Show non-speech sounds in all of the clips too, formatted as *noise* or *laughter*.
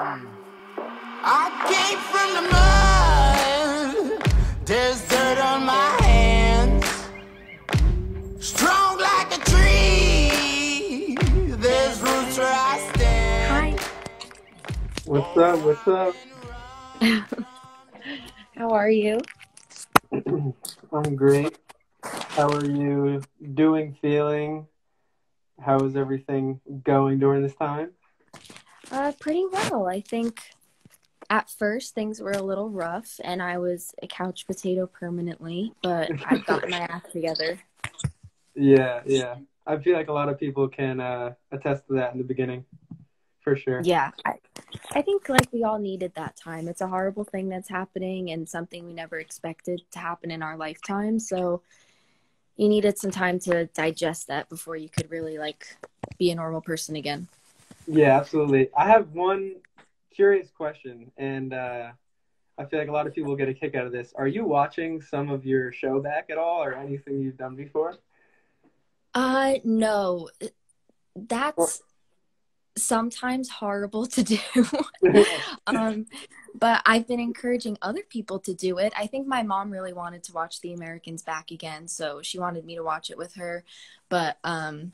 I came from the mud. There's dirt on my hands. Strong like a tree. There's roots where I stand. Hi. What's up? What's up? *laughs* How are you? *clears throat* I'm great. How are you doing, feeling? How is everything going during this time? Uh, pretty well. I think at first things were a little rough and I was a couch potato permanently, but *laughs* I've gotten my act together. Yeah, yeah. I feel like a lot of people can uh, attest to that in the beginning, for sure. Yeah. I, I think like we all needed that time. It's a horrible thing that's happening and something we never expected to happen in our lifetime. So you needed some time to digest that before you could really like be a normal person again. Yeah, absolutely. I have one curious question, and uh, I feel like a lot of people get a kick out of this. Are you watching some of your show back at all, or anything you've done before? Uh no. That's sometimes horrible to do. *laughs* um but I've been encouraging other people to do it. I think my mom really wanted to watch The Americans back again, so she wanted me to watch it with her. But um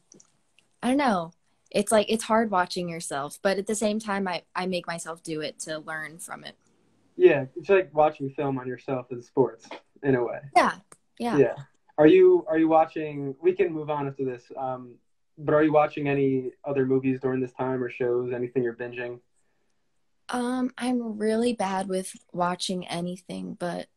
I don't know. It's like it's hard watching yourself, but at the same time I I make myself do it to learn from it. yeah, it's like watching film on yourself in sports, in a way. Yeah. Yeah. Yeah. Are you are you watching? We can move on after this. Um, but are you watching any other movies during this time or shows? Anything you're binging? Um, I'm really bad with watching anything, but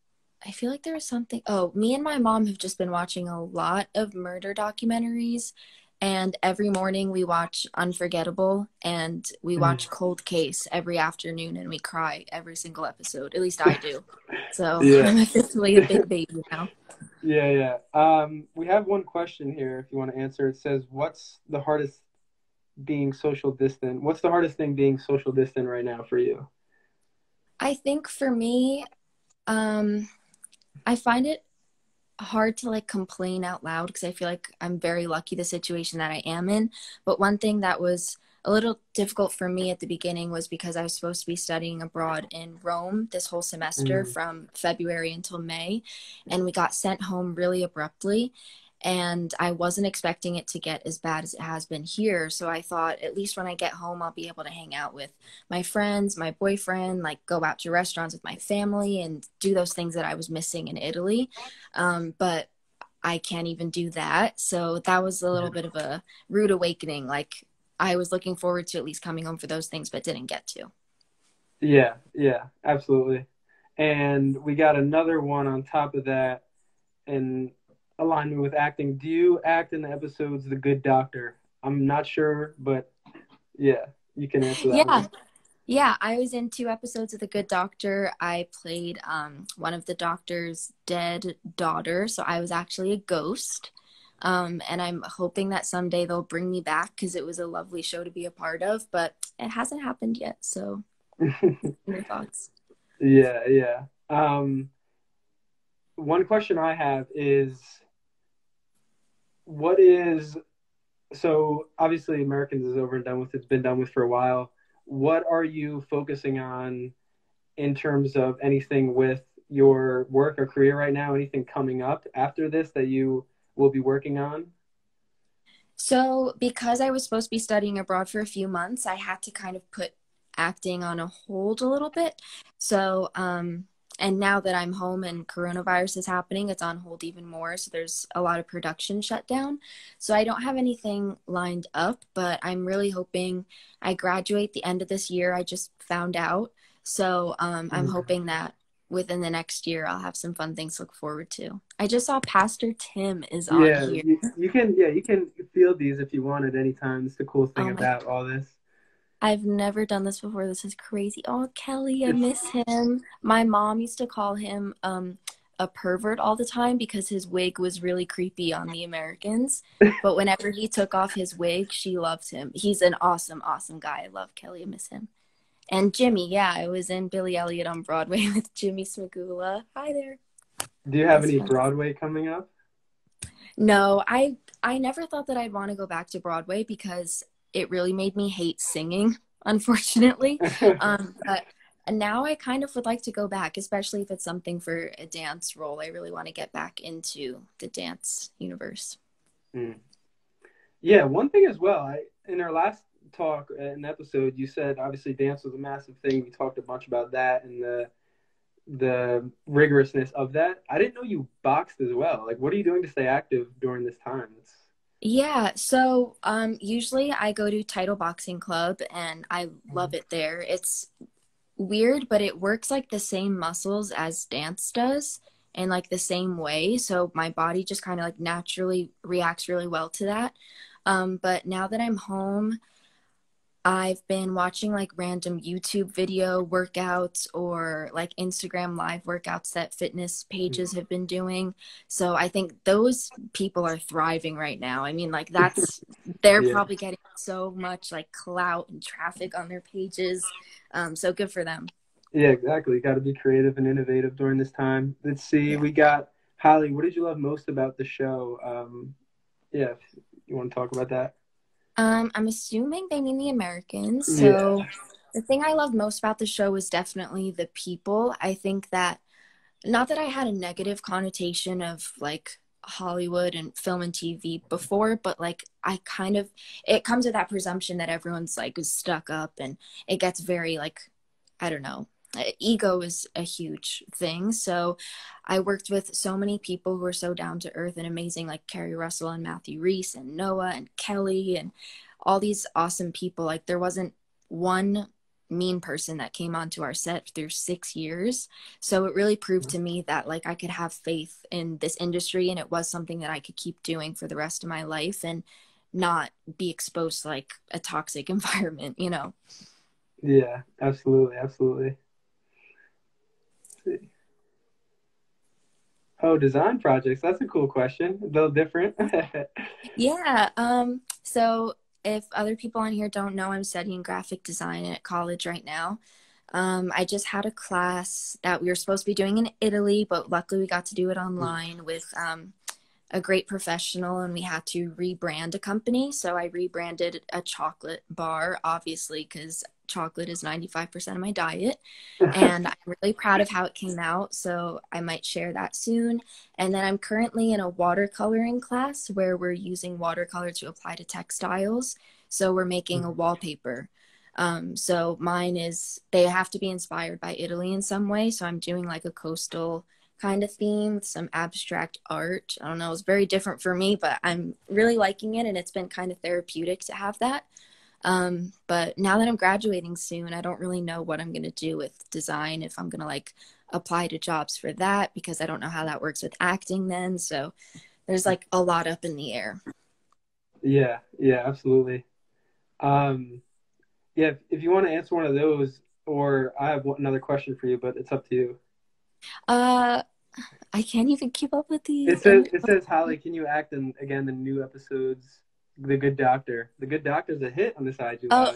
I feel like there was something. Oh, me and my mom have just been watching a lot of murder documentaries, and every morning we watch Unforgettable and we Mm. watch Cold Case every afternoon, and we cry every single episode. At least I do. *laughs* So Yeah. *laughs* I'm officially a big baby now. Yeah, yeah. Um, we have one question here. If you want to answer, it says, "What's the hardest being social distant? What's the hardest thing being social distant right now for you?" I think for me, um, I find it hard to like complain out loud because I feel like I'm very lucky the situation that I am in. But one thing that was a little difficult for me at the beginning was because I was supposed to be studying abroad in Rome this whole semester Mm. from February until May, and we got sent home really abruptly. And I wasn't expecting it to get as bad as it has been here. So I thought, at least when I get home, I'll be able to hang out with my friends, my boyfriend, like go out to restaurants with my family and do those things that I was missing in Italy. Um, but I can't even do that. So that was a little bit of a rude awakening. Like I was looking forward to at least coming home for those things, but didn't get to. Yeah, yeah, absolutely. And we got another one on top of that in alignment with acting. Do you act in the episodes The Good Doctor? I'm not sure, but yeah, you can answer that. Yeah. one. Yeah, I was in two episodes of The Good Doctor. I played um, one of the doctor's dead daughter, so I was actually a ghost. Um, and I'm hoping that someday they'll bring me back because it was a lovely show to be a part of, but it hasn't happened yet. So, *laughs* your thoughts? yeah, yeah. Um, one question I have is what is so obviously Americans is over and done with. It's been done with for a while. What are you focusing on in terms of anything with your work or career right now? Anything coming up after this that you will be working on? So, because I was supposed to be studying abroad for a few months, I had to kind of put acting on a hold a little bit. So, um, and now that I'm home and coronavirus is happening, it's on hold even more. So, there's a lot of production shut down. So, I don't have anything lined up, but I'm really hoping I graduate the end of this year. I just found out. So, um, I'm Mhm. hoping that within the next year, I'll have some fun things to look forward to. I just saw Pastor Tim is on yeah, here. you, you can. Yeah, you can field these if you want at any time. It's the cool thing Oh about all this. I've never done this before. This is crazy. Oh, Kelly, I miss him. My mom used to call him um a pervert all the time because his wig was really creepy on the Americans. But whenever he took off his wig, she loved him. He's an awesome, awesome guy. I love Kelly. I miss him. And Jimmy, yeah, I was in Billy Elliot on Broadway *laughs* with Jimmy Smagula. Hi there. Do you have That's any fun. Broadway coming up? No, I I never thought that I'd want to go back to Broadway because it really made me hate singing. *laughs* unfortunately. um, but now I kind of would like to go back, especially if it's something for a dance role. I really want to get back into the dance universe. Mm. Yeah, one thing as well. I in our last talk an episode, you said obviously dance was a massive thing. We talked a bunch about that and the the rigorousness of that. I didn't know you boxed as well. Like, what are you doing to stay active during this time? It's... Yeah, so um, usually I go to Title Boxing Club and I love it there. It's weird, but it works like the same muscles as dance does in like the same way. So my body just kind of like naturally reacts really well to that. Um, but now that I'm home, I've been watching like random YouTube video workouts or like Instagram live workouts that fitness pages have been doing. So I think those people are thriving right now. I mean, like that's *laughs* they're yeah. probably getting so much like clout and traffic on their pages. Um, so good for them. Yeah, exactly. You got to be creative and innovative during this time. Let's see. Yeah. We got Holly. What did you love most about the show? Um, yeah, you want to talk about that? Um, I'm assuming they mean the Americans. So yeah. the thing I love most about the show is definitely the people. I think that not that I had a negative connotation of like Hollywood and film and TV before, but like I kind of it comes with that presumption that everyone's like stuck up and it gets very like I don't know Uh, ego is a huge thing. So I worked with so many people who are so down to earth and amazing, like Keri Russell and Matthew Rhys and Noah and Kelly and all these awesome people. Like there wasn't one mean person that came onto our set through six years. So it really proved mm-hmm. to me that like I could have faith in this industry and it was something that I could keep doing for the rest of my life and not be exposed to like a toxic *laughs* environment, you know? Yeah, absolutely. Absolutely see. Oh, design projects. That's a cool question. A little different. *laughs* yeah. Um, so if other people on here don't know, I'm studying graphic design at college right now. Um, I just had a class that we were supposed to be doing in Italy, but luckily we got to do it online with um, a great professional and we had to rebrand a company. So I rebranded a chocolate bar, obviously, because chocolate is 95% of my diet. *laughs* and I'm really proud of how it came out. So I might share that soon. And then I'm currently in a watercoloring class where we're using watercolor to apply to textiles. So we're making a mm. wallpaper. Um, so mine is, they have to be inspired by Italy in some way. So I'm doing like a coastal kind of theme with some abstract art. I don't know, it's very different for me, but I'm really liking it and it's been kind of therapeutic to have that. Um, but now that I'm graduating soon, I don't really know what I'm going to do with design, if I'm going to like apply to jobs for that, because I don't know how that works with acting then. So there's like a lot up in the air. Yeah, yeah, absolutely. Um, yeah, if, if you want to answer one of those, or I have one, another question for you, but it's up to you. Uh, I can't even keep up with these. It says, it says, Holly, can you act in again the new episodes the Good Doctor. The Good Doctor's a hit on the side you oh.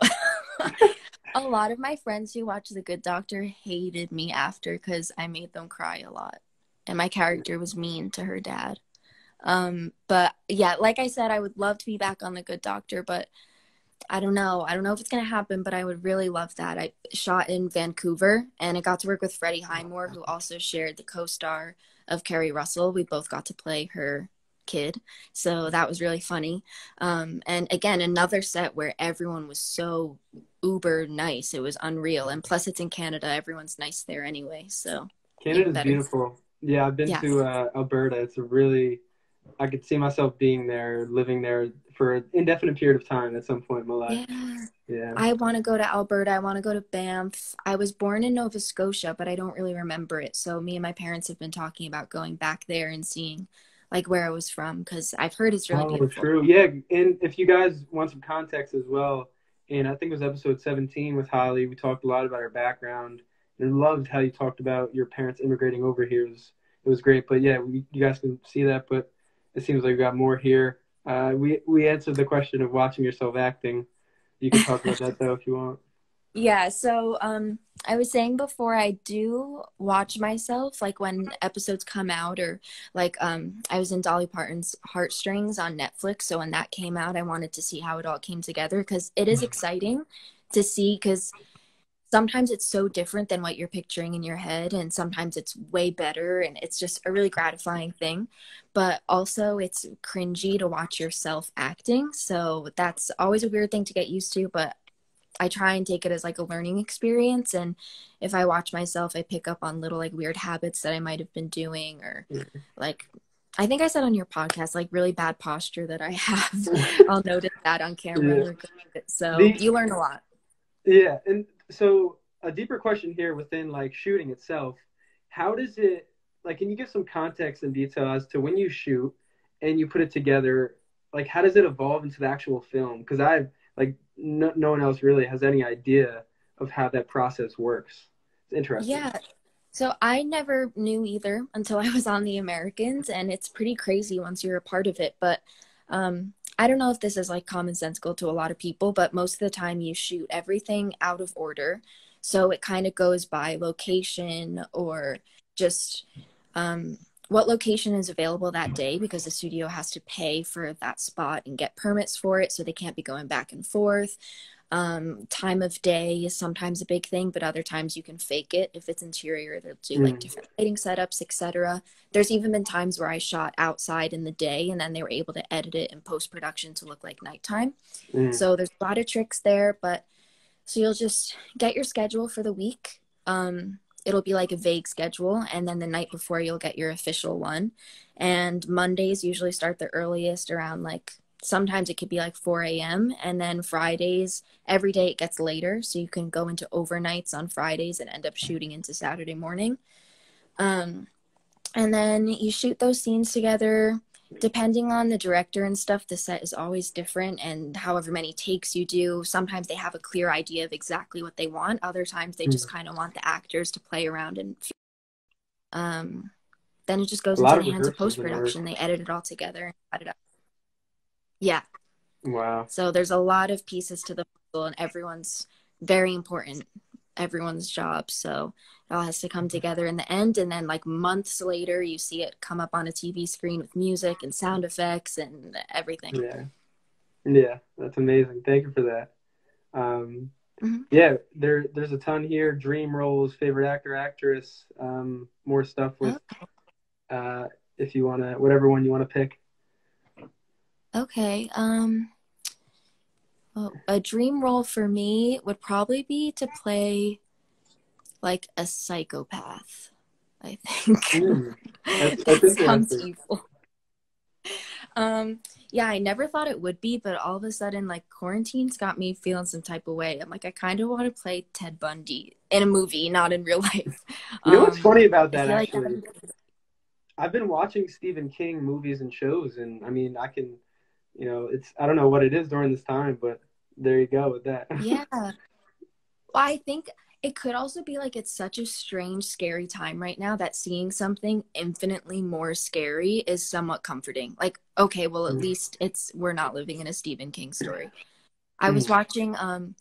*laughs* a lot of my friends who watch The Good Doctor hated me after because I made them cry a lot, and my character was mean to her dad. Um, but yeah, like I said, I would love to be back on The Good Doctor, but I don't know. I don't know if it's gonna happen, but I would really love that. I shot in Vancouver, and I got to work with Freddie Highmore, who also shared the co-star of Keri Russell. We both got to play her kid. So that was really funny. Um, and again, another set where everyone was so uber nice. It was unreal. And plus, it's in Canada. Everyone's nice there anyway. So Canada's beautiful. Yeah, I've been yeah. to uh, Alberta. It's a really, I could see myself being there, living there for an indefinite period of time at some point in my life. Yeah. Yeah. I want to go to Alberta. I want to go to Banff. I was born in Nova Scotia, but I don't really remember it. So me and my parents have been talking about going back there and seeing like where I was from because I've heard it's really oh, beautiful. True. Yeah, and if you guys want some context as well, and I think it was episode 17 with Holly, we talked a lot about her background and loved how you talked about your parents immigrating over here. It was, it was great. But yeah, we, you guys can see that, but it seems like we got more here. Uh, we we answered the question of watching yourself acting. You can talk about that though if you want. Yeah, so um I was saying before I do watch myself like when episodes come out or like um I was in Dolly Parton's Heartstrings on Netflix, so when that came out I wanted to see how it all came together cuz it is exciting to see cuz sometimes it's so different than what you're picturing in your head and sometimes it's way better and it's just a really gratifying thing but also it's cringy to watch yourself acting so that's always a weird thing to get used to but I try and take it as like a learning experience. And if I watch myself, I pick up on little like weird habits that I might have been doing or mm-hmm. like I think I said on your podcast, like really bad posture that I have. *laughs* I'll notice that on camera. Yeah. So the, you learn a lot. Yeah. And so a deeper question here within like shooting itself, how does it like can you give some context and detail as to when you shoot and you put it together, like how does it evolve into the actual film? Because I've like no, no one else really has any idea of how that process works. It's interesting. Yeah. So I never knew either until I was on The Americans, and it's pretty crazy once you're a part of it. But um, I don't know if this is like commonsensical to a lot of people, but most of the time you shoot everything out of order. So it kind of goes by location or just um, what location is available that day because the studio has to pay for that spot and get permits for it so they can't be going back and forth um, time of day is sometimes a big thing but other times you can fake it. If it's interior they'll do mm. like different lighting setups etc there's even been times where i shot outside in the day and then they were able to edit it in post-production to look like nighttime. Mm. so there's a lot of tricks there but so you'll just get your schedule for the week. Um, it'll be like a vague schedule and then the night before you'll get your official one. And mondays usually start the earliest around like sometimes it could be like 4 a.m and then fridays every day it gets later so you can go into overnights on fridays and end up shooting into saturday morning um, and then you shoot those scenes together depending on the director and stuff, the set is always different. And however many takes you do, sometimes they have a clear idea of exactly what they want. Other times they just hmm. kind of want the actors to play around and. Um, then it just goes into the hands of post production. They edit it all together and cut it up. Yeah. Wow. So there's a lot of pieces to the puzzle, and everyone's very important everyone's job. So it all has to come together in the end. And then, like months later, you see it come up on a TV screen with music and sound effects and everything. Yeah. Yeah. That's amazing. Thank you for that. Um, mm-hmm. Yeah, there, there's a ton here. Dream roles, favorite actor, actress, um, more stuff with, oh. uh, if you want to, whatever one you want to pick. Okay. Um, well, a dream role for me would probably be to play like a psychopath. I think *laughs* mm, that sounds evil. Um, yeah, I never thought it would be, but all of a sudden, like quarantine's got me feeling some type of way. I'm like, I kind of want to play Ted Bundy in a movie, not in real life. You know what's um, funny about that? Actually, like I've been watching Stephen King movies and shows, and I mean, I can you know, it's I don't know what it is during this time, but there you go with that. *laughs* yeah. Well, I think it could also be like it's such a strange, scary time right now that seeing something infinitely more scary is somewhat comforting. Like, okay, well, at mm. least it's we're not living in a Stephen King story. I was mm. watching um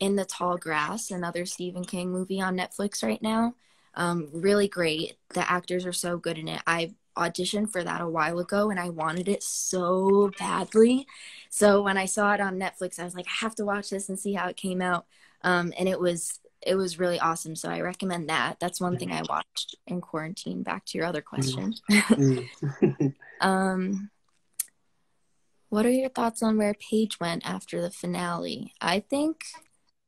In the Tall Grass, another Stephen King movie on Netflix right now. Um, really great. The actors are so good in it. I auditioned for that a while ago and I wanted it so badly. So when I saw it on Netflix, I was like, I have to watch this and see how it came out. Um, and it was it was really awesome. So I recommend that. That's one thing I watched in quarantine. Back to your other question. *laughs* *laughs* um, what are your thoughts on where Paige went after the finale? I think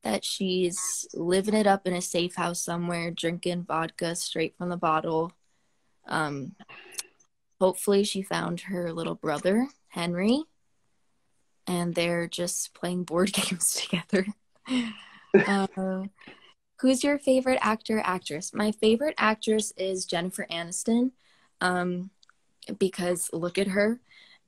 that she's living it up in a safe house somewhere, drinking vodka straight from the bottle. Um, hopefully, she found her little brother, Henry, and they're just playing board *laughs* games together. *laughs* uh, who's your favorite actor, actress? My favorite actress is Jennifer Aniston um, because look at her.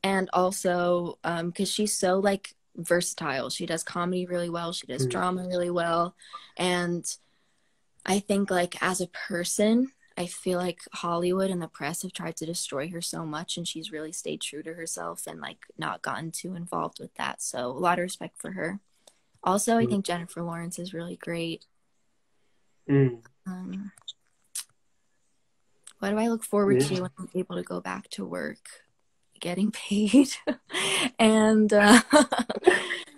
And also because um, she's so like versatile. She does comedy really well, she does mm. drama really well. And I think like as a person, I feel like Hollywood and the press have tried to destroy her so much, and she's really stayed true to herself and like not gotten too involved with that. So a lot of respect for her. Also, I Mm. think Jennifer Lawrence is really great. Mm. Um, what do I look forward Yeah. to when I'm able to go back to work? Getting *laughs* paid and uh, *laughs*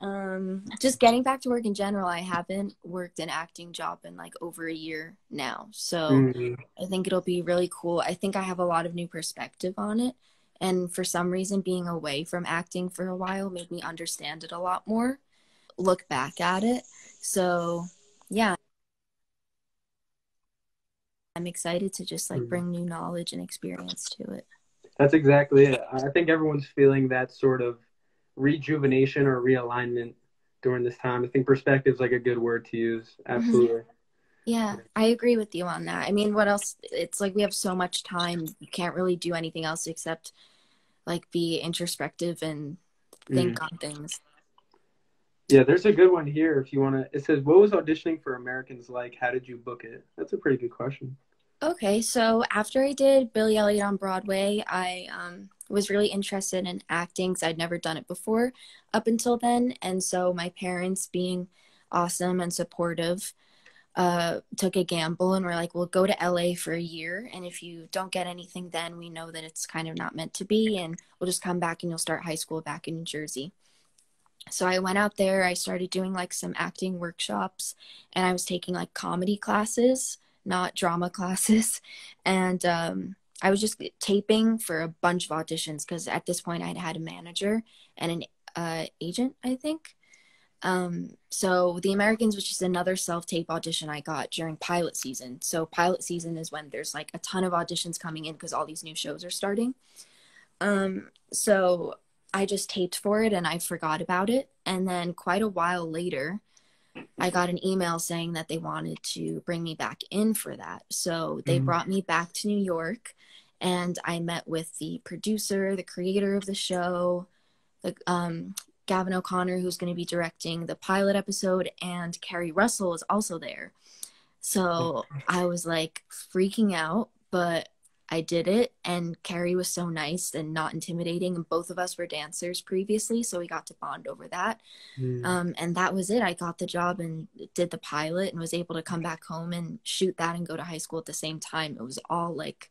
um, just getting back to work in general. I haven't worked an acting job in like over a year now. So Mm. I think it'll be really cool. I think I have a lot of new perspective on it. And for some reason, being away from acting for a while made me understand it a lot more, look back at it. So, yeah. I'm excited to just like Mhm. bring new knowledge and experience to it. That's exactly it. I think everyone's feeling that sort of rejuvenation or realignment during this time. I think perspective is like a good word to use. Absolutely. Yeah, I agree with you on that. I mean, what else? It's like we have so much time. You can't really do anything else except like be introspective and think on things. Yeah, there's a good one here if you want to. It says, What was auditioning for Americans like? How did you book it? That's a pretty good question. Okay, so after I did Billy Elliot on Broadway, I um, was really interested in acting because I'd never done it before up until then. And so my parents, being awesome and supportive, uh, took a gamble and were like, we'll go to LA for a year. And if you don't get anything, then we know that it's kind of not meant to be. And we'll just come back and you'll start high school back in New Jersey. So I went out there, I started doing like some acting workshops, and I was taking like comedy classes not drama *laughs* classes. And um, I was just taping for a bunch of auditions because at this point I'd had a manager and an uh, agent, I think. Um, so The Americans, which is another self tape audition I got during pilot season. So pilot season is when there's like a ton of auditions coming in because all these new shows are starting. Um, so I just taped for it and I forgot about it. And then quite a while later, I got an email saying that they wanted to bring me back in for that. So they Mhm. brought me back to New York and I met with the producer, the creator of the show, the um, Gavin O'Connor, who's going to be directing the pilot episode, and Keri Russell is also there. So I was like freaking out, but I did it. And Keri was so nice and not intimidating. And both of us were dancers previously. So we got to bond over that. Mm. Um, and that was it. I got the job and did the pilot and was able to come back home and shoot that and go to high school at the same time. It was all like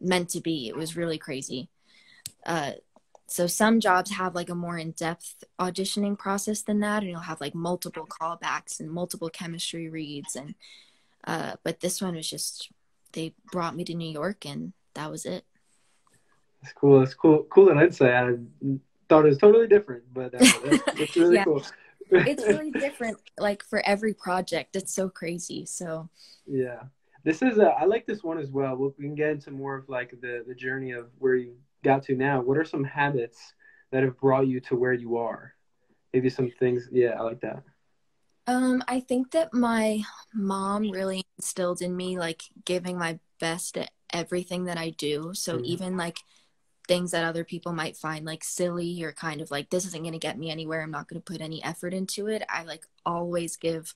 meant to be. It was really crazy. Uh, so some jobs have like a more in-depth auditioning process than that, and you'll have like multiple callbacks and multiple chemistry reads. And uh, but this one was just they brought me to New York, and that was it. It's cool. It's cool. Cool and insight. I thought it was totally different, but uh, *laughs* really Yeah. cool. It's really different, like for every project. It's so crazy. So yeah. This is. Uh, I like this one as well. We'll, we can get into more of like the the journey of where you got to now. What are some habits that have brought you to where you are? Maybe some things. Yeah, I like that. Um, I think that my mom really instilled in me like giving my best at everything that I do. So Mhm. even like things that other people might find like silly or kind of like this isn't going to get me anywhere. I'm not going to put any effort into it. I like always give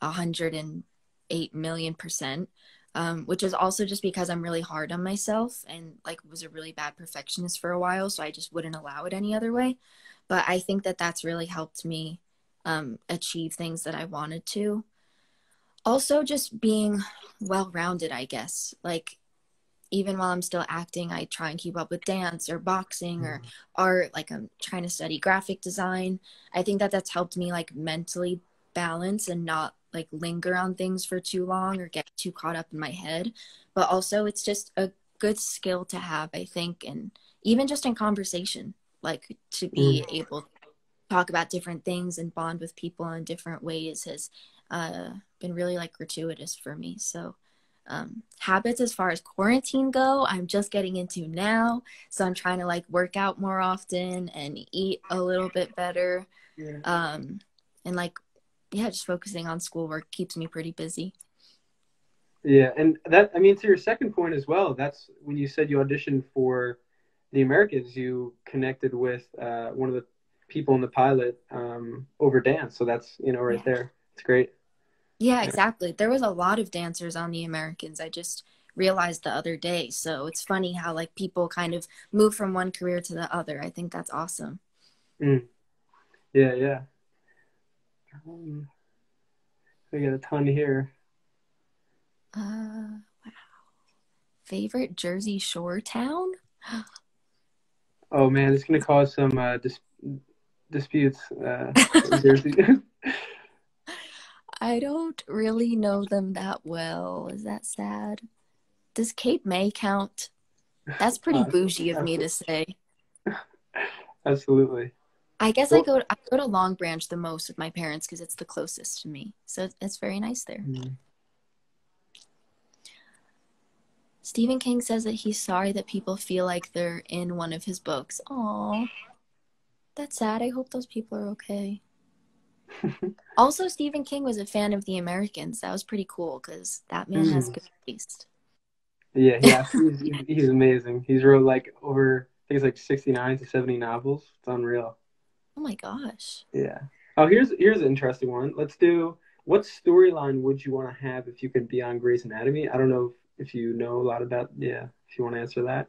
a hundred and eight million percent. Um, which is also just because I'm really hard on myself and like was a really bad perfectionist for a while, so I just wouldn't allow it any other way. But I think that that's really helped me um, achieve things that I wanted to. Also, just being well rounded, I guess. Like, even while I'm still acting, I try and keep up with dance or boxing or art. Like, I'm trying to study graphic design. I think that that's helped me, like, mentally balance and not, like, linger on things for too long or get too caught up in my head. But also, it's just a good skill to have, I think. And even just in conversation, like, to be able to talk about different things and bond with people in different ways has uh, been really like gratuitous for me. So um, habits as far as quarantine go, I'm just getting into now. So I'm trying to like work out more often and eat a little bit better. Yeah. Um, and like, yeah, just focusing on schoolwork keeps me pretty busy. Yeah, and that I mean to your second point as well. That's when you said you auditioned for the Americans. You connected with uh, one of the people in the pilot um, over dance. So that's you know right Yeah. there. It's great. Yeah, exactly. There was a lot of dancers on the Americans. I just realized the other day. So it's funny how like people kind of move from one career to the other. I think that's awesome. Yeah, yeah. Um, we got a ton here. Uh, wow. Favorite Jersey Shore town? *gasps* Oh man, it's gonna cause some uh, dis- disputes. Uh, Jersey. *laughs* I don't really know them that well. Is that sad? Does Cape May count? That's pretty *laughs* Uh, bougie of me to say. *laughs* Absolutely. I guess I Well- go I go to Long Branch the most with my parents because it's the closest to me. So it's- it's very nice there. Mm. Stephen King says that he's sorry that people feel like they're in one of his books. Aw. That's sad. I hope those people are okay. *laughs* also, Stephen King was a fan of the Americans. That was pretty cool because that man has Mm. good taste. Yeah, yeah, *laughs* he's, he's- he's amazing. He's wrote like over, I think it's like sixty nine to seventy novels. It's unreal. Oh my gosh. Yeah. Oh, here's here's an interesting one. Let's do. What storyline would you want to have if you could be on Grey's Anatomy? I don't know if, if you know a lot about. Yeah, if you want to answer that.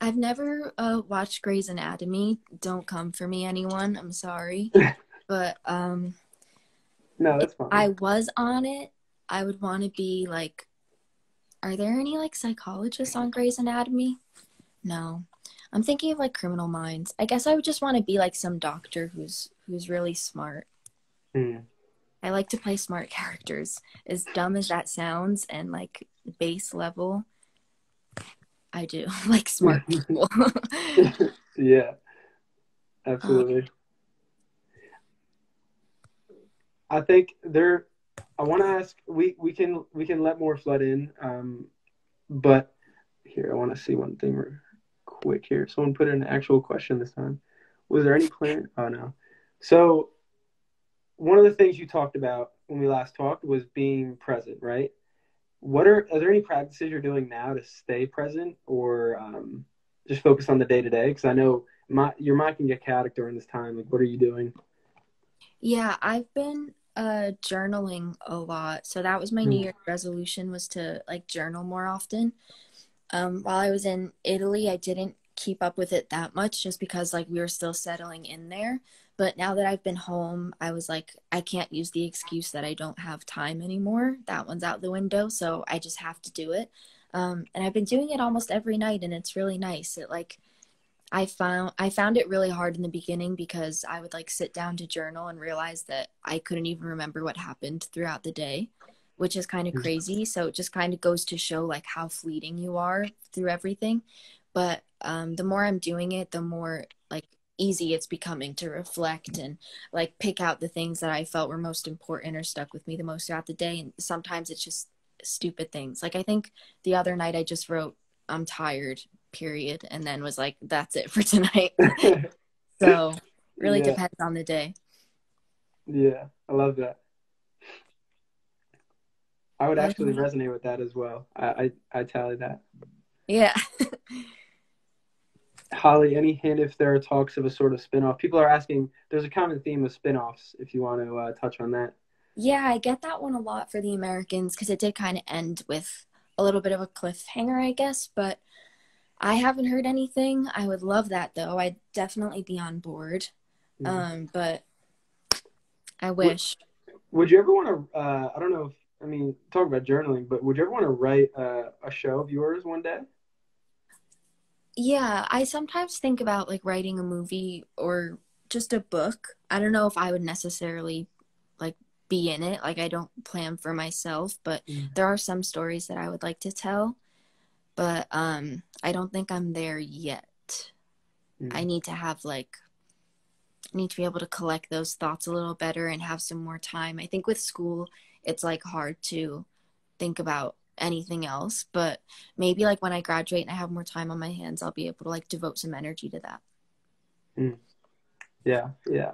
I've never uh, watched Grey's Anatomy. Don't come for me, anyone. I'm sorry. *laughs* but um, No, that's fine. I was on it. I would want to be like, are there any like psychologists on Grey's Anatomy? No. I'm thinking of like Criminal Minds. I guess I would just want to be like some doctor who's who's really smart. Hmm. I like to play smart characters. As dumb as that sounds, and like base level, I do *laughs* like smart *laughs* people. *laughs* yeah, absolutely. I think there. I want to ask. We we can we can let more flood in. Um, but here I want to see one thing quick here. Someone put in an actual question this time. Was there any plan? Oh no. So one of the things you talked about when we last talked was being present, right? What are are there any practices you're doing now to stay present, or um, just focus on the day to day? Because I know my your mind can get chaotic during this time. Like, what are you doing? Yeah, I've been uh journaling a lot. So that was my New Mm. Year's resolution was to like journal more often. Um while I was in Italy, I didn't keep up with it that much just because like we were still settling in there. But now that I've been home, I was like I can't use the excuse that I don't have time anymore. That one's out the window, so I just have to do it. Um and I've been doing it almost every night and it's really nice. It like I found I found it really hard in the beginning because I would like sit down to journal and realize that I couldn't even remember what happened throughout the day, which is kind of crazy. So it just kind of goes to show like how fleeting you are through everything. But um, the more I'm doing it, the more like easy it's becoming to reflect and like pick out the things that I felt were most important or stuck with me the most throughout the day. And sometimes it's just stupid things. Like I think the other night I just wrote I'm tired period and then was like that's it for *laughs* tonight *laughs* so really yeah, depends on the day yeah, I love that. I would actually about- resonate with that as well. I I, I tally that. yeah *laughs* Holly, any hint if there are talks of a sort of spin-off? People are asking. There's a common theme of spin-offs. If you want to uh, touch on that. yeah i get that one a lot for the americans because it did kind of end with a little bit of a cliffhanger i guess but i haven't heard anything i would love that though i'd definitely be on board Mhm. um but i wish Would you ever want to? Uh, I don't know. if I mean, talk about journaling, but would you ever want to write uh, a show of yours one day? Yeah, I sometimes think about like writing a movie or just a book. I don't know if I would necessarily like be in it. Like I don't plan for myself, but Mm. there are some stories that I would like to tell. But um I don't think I'm there yet. Mm. I need to have like I need to be able to collect those thoughts a little better and have some more time. I think with school it's like hard to think about anything else, but maybe like when I graduate and I have more time on my hands, I'll be able to like devote some energy to that. Yeah, yeah,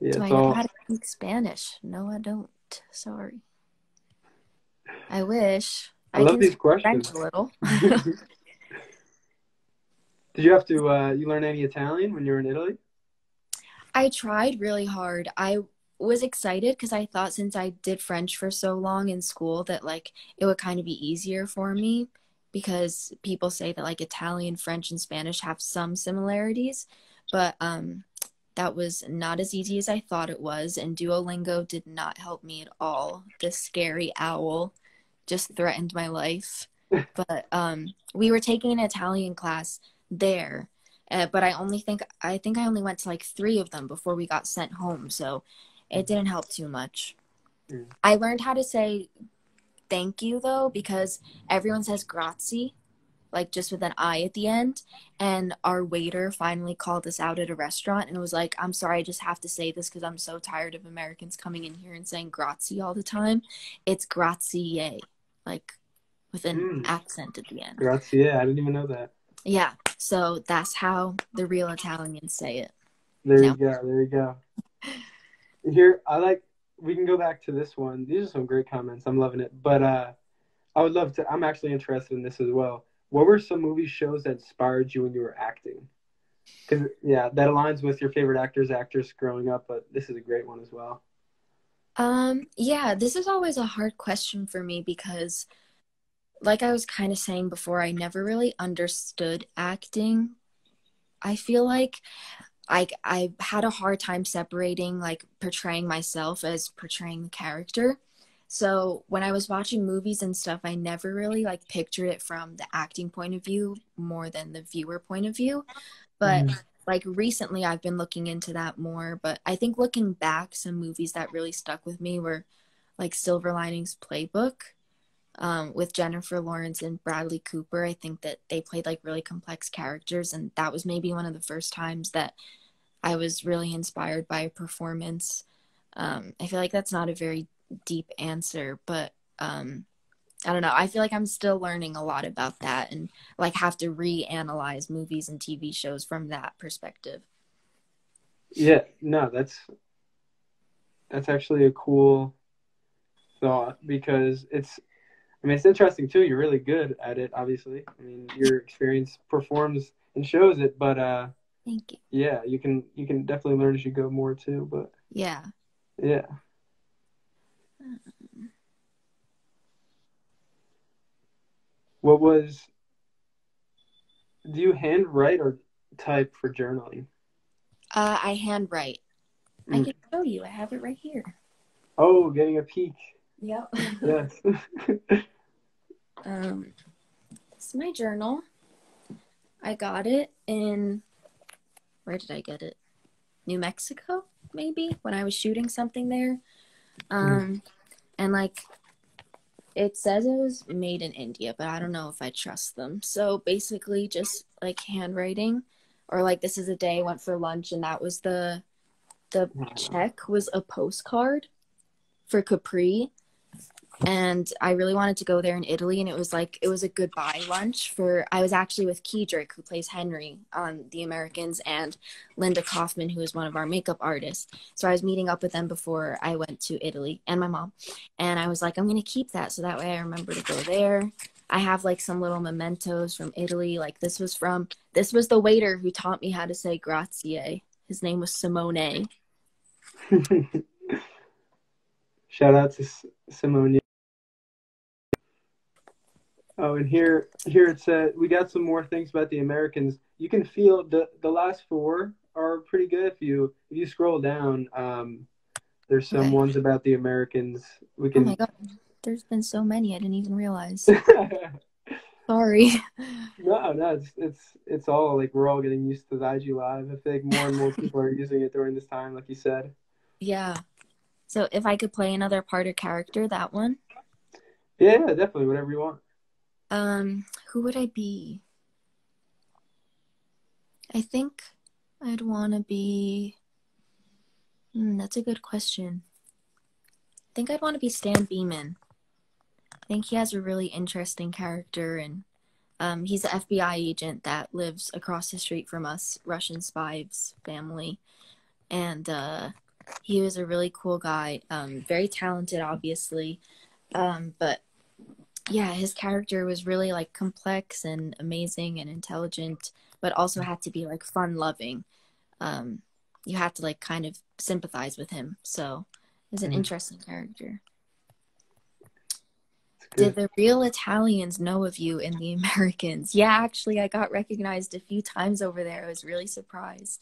yeah. Do I It's know how to speak Spanish? No, I don't. Sorry. I wish. I love can these questions. French a little. *laughs* *laughs* Did you have to? Uh, you learn any Italian when you were in Italy? I tried really hard. I was excited because I thought since I did French for so long in school that like it would kind of be easier for me because people say that like Italian, French, and Spanish have some similarities, but um that was not as easy as I thought it was, and Duolingo did not help me at all. The scary owl just threatened my life. *laughs* but um, we were taking an Italian class there, uh, but I only think I think I only went to like three of them before we got sent home, so it didn't help too much. Mm. I learned how to say thank you though because everyone says grazie like just with an I at the end. And our waiter finally called us out at a restaurant and was like, I'm sorry, I just have to say this because I'm so tired of Americans coming in here and saying grazie all the time. It's grazie, like with an Mm. accent at the end. Grazie. I didn't even know that. Yeah. So that's how the real Italians say it. There No. you go. There you go. Here, I like. We can go back to this one. These are some great comments. I'm loving it. But uh, I would love to. I'm actually interested in this as well. What were some movie shows that inspired you when you were acting? Because yeah, that aligns with your favorite actors, actors growing up. But this is a great one as well. Um, yeah, this is always a hard question for me because, like I was kind of saying before, I never really understood acting. I feel like I I had a hard time separating like portraying myself as portraying the character. So when I was watching movies and stuff, I never really like pictured it from the acting point of view more than the viewer point of view. But Mhm. like recently I've been looking into that more, but I think looking back, some movies that really stuck with me were like Silver Linings Playbook um, with Jennifer Lawrence and Bradley Cooper. I think that they played like really complex characters, and that was maybe one of the first times that I was really inspired by a performance. Um, I feel like that's not a very deep answer, but um, I don't know. I feel like I'm still learning a lot about that and like have to reanalyze movies and TV shows from that perspective. Yeah, no, that's that's actually a cool thought because it's I mean it's interesting too. You're really good at it, obviously. I mean your experience performs and shows it, but uh Thank you. yeah, you can you can definitely learn as you go more too, but Yeah. yeah. What was do you handwrite or type for journaling? Uh, I handwrite. I Mm. can show you. I have it right here. Oh, getting a peek. Yep. Yes. *laughs* um, this is my journal. I got it in. Where did I get it? New Mexico, maybe when I was shooting something there. Um, and like, it says it was made in India, but I don't know if I trust them. So basically, just like handwriting, or like this is a day I went for lunch, and that was the the check was a postcard for Capri. And I really wanted to go there in Italy, and it was like it was a goodbye lunch for. I was actually with Keidrich, who plays Henry on The Americans, and Linda Kaufman, who is one of our makeup artists. So I was meeting up with them before I went to Italy, and my mom. And I was like, I'm gonna keep that, so that way I remember to go there. I have like some little mementos from Italy. Like this was from this was the waiter who taught me how to say grazie. His name was Simone. *laughs* Shout out to Simone. Oh, and here, here it said we got some more things about the Americans. You can feel the the last four are pretty good. If you if you scroll down, um, there's some Okay. ones about the Americans. We can. Oh my god, there's been so many I didn't even realize. *laughs* Sorry. no, no, it's it's it's all like we're all getting used to the IG Live. I like more and more *laughs* people are using it during this time, like you said. Yeah. So if I could play another part or character, that one. Yeah, definitely, whatever you want. Um, who would I be? I think I'd want to be. Hmm, that's a good question. I think I'd want to be Stan Beeman. I think he has a really interesting character, and um, he's an FBI agent that lives across the street from us, Russian spies family, and uh, he was a really cool guy. Um, very talented, obviously, um, but yeah, his character was really like complex and amazing and intelligent, but also had to be like fun loving. Um, you had to like kind of sympathize with him. So he's an Mhm. interesting character. Did the real Italians know of you in the *laughs* Americans? Yeah, actually, I got recognized a few times over there. I was really surprised.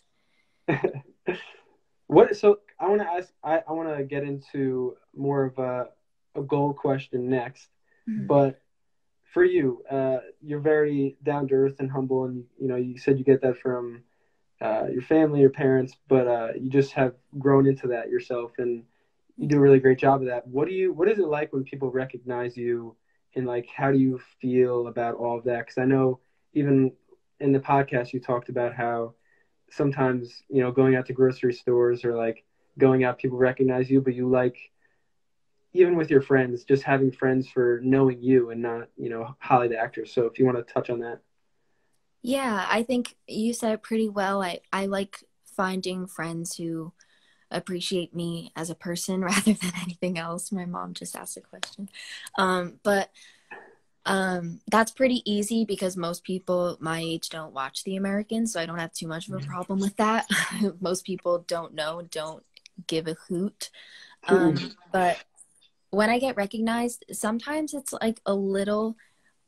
*laughs* what? So I want to ask. I, I want to get into more of a a goal question next, Mhm. but for you, uh, you're very down to earth and humble, and you know you said you get that from uh, your family, your parents, but uh, you just have grown into that yourself, and you do a really great job of that. What do you? What is it like when people recognize you, and like how do you feel about all of that? Because I know even in the podcast you talked about how sometimes you know going out to grocery stores or like going out people recognize you but you like even with your friends just having friends for knowing you and not you know holly the actress so if you want to touch on that Yeah, I think you said it pretty well. I, I like finding friends who appreciate me as a person *laughs* rather than anything else. My mom just asked a question. Um, but um, that's pretty easy because most people my age don't watch The Americans, so I don't have too much of a problem with that. *laughs* most people don't know, don't give a hoot. Um, but when I get recognized, sometimes it's like a little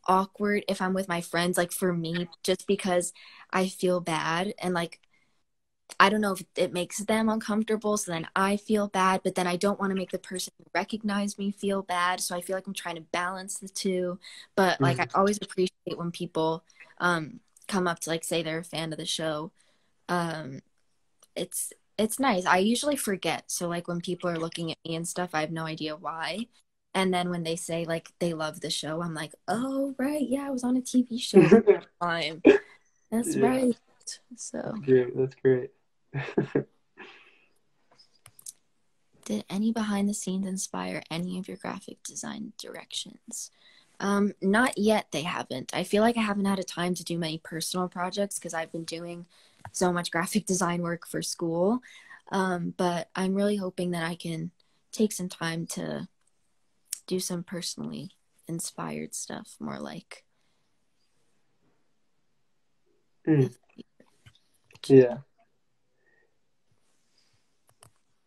awkward if I'm with my friends, like for me, just because I feel bad and like I don't know if it makes them uncomfortable, so then I feel bad, but then I don't want to make the person who recognize me feel bad. So I feel like I'm trying to balance the two. But like I always appreciate when people um come up to like say they're a fan of the show. Um it's it's nice. I usually forget. So like when people are looking at me and stuff, I have no idea why. And then when they say like they love the show, I'm like, oh right, yeah, I was on a TV show at the *laughs* time. That's Yeah. right. So great that's great *laughs* did any behind the scenes inspire any of your graphic design directions? Um, not yet, they haven't. I feel like I haven't had a time to do many personal projects because I've been doing so much graphic design work for school. Um, but I'm really hoping that I can take some time to do some personally inspired stuff, more like Mm. yeah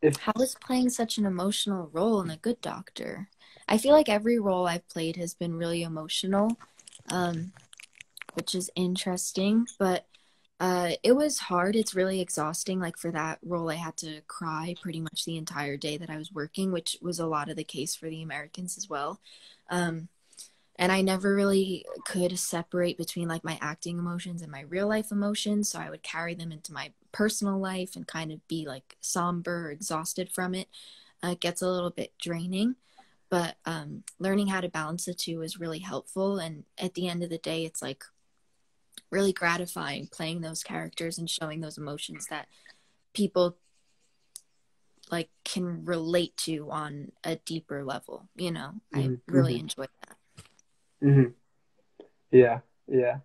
if How is playing such an emotional role in A Good Doctor? I feel like every role I've played has been really emotional, um, which is interesting. But uh, it was hard. It's really exhausting. Like for that role, I had to cry pretty much the entire day that I was working, which was a lot of the case for the Americans as well. Um, and I never really could separate between like my acting emotions and my real life emotions. So I would carry them into my personal life and kind of be like somber exhausted from it. Uh, it gets a little bit draining, but um, learning how to balance the two is really helpful. And at the end of the day, it's like really gratifying playing those characters and showing those emotions that people like can relate to on a deeper level. You know, I Mhm, really mhm. enjoy that. hmm Yeah, yeah.